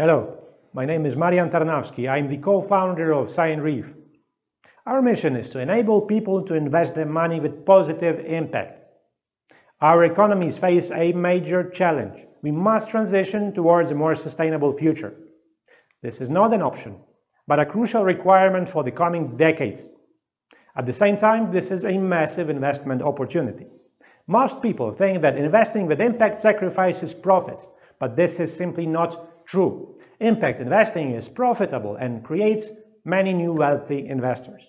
Hello, my name is Marian Tarnowski. I'm the co-founder of CyanReef. Our mission is to enable people to invest their money with positive impact. Our economies face a major challenge. We must transition towards a more sustainable future. This is not an option, but a crucial requirement for the coming decades. At the same time, this is a massive investment opportunity. Most people think that investing with impact sacrifices profits, but this is simply not true. Impact investing is profitable and creates many new wealthy investors.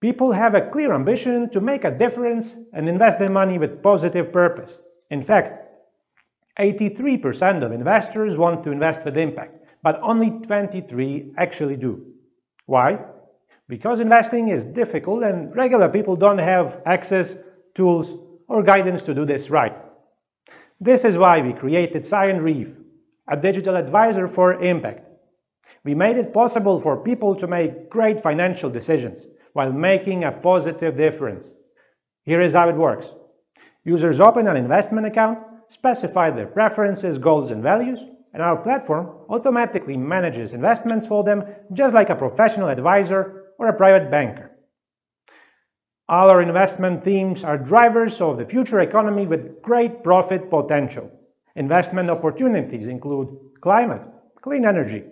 People have a clear ambition to make a difference and invest their money with positive purpose. In fact, 83% of investors want to invest with impact, but only 23 actually do. Why? Because investing is difficult and regular people don't have access, tools, or guidance to do this right. This is why we created CyanReef, a digital advisor for impact. We made it possible for people to make great financial decisions while making a positive difference. Here is how it works. Users open an investment account, specify their preferences, goals, and values, and our platform automatically manages investments for them just like a professional advisor or a private banker. All our investment themes are drivers of the future economy with great profit potential. Investment opportunities include climate, clean energy,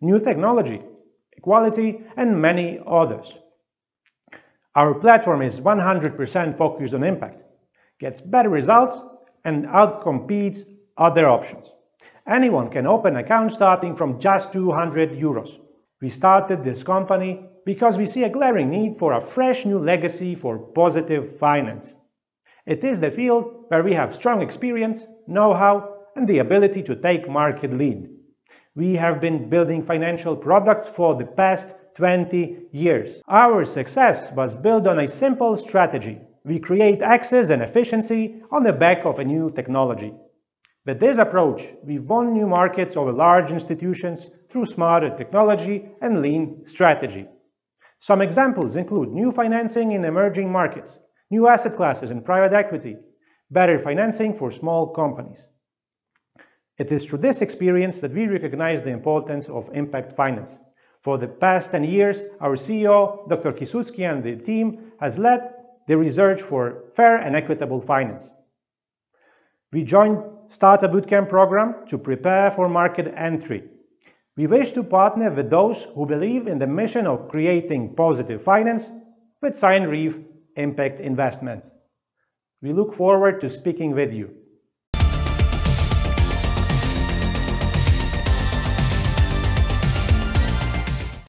new technology, equality, and many others. Our platform is 100% focused on impact, gets better results, and outcompetes other options. Anyone can open an account starting from just 200 euros. We started this company because we see a glaring need for a fresh new legacy for positive finance. It is the field where we have strong experience, know-how, and the ability to take market lead. We have been building financial products for the past 20 years. Our success was built on a simple strategy. We create access and efficiency on the back of a new technology. With this approach, we won new markets over large institutions through smarter technology and lean strategy. Some examples include new financing in emerging markets, new asset classes in private equity, better financing for small companies. It is through this experience that we recognize the importance of impact finance. For the past 10 years, our CEO, Dr. Kisutsky, and the team has led the research for fair and equitable finance. We joined Startup Bootcamp program to prepare for market entry. We wish to partner with those who believe in the mission of creating positive finance with CyanReef Impact Investments. We look forward to speaking with you.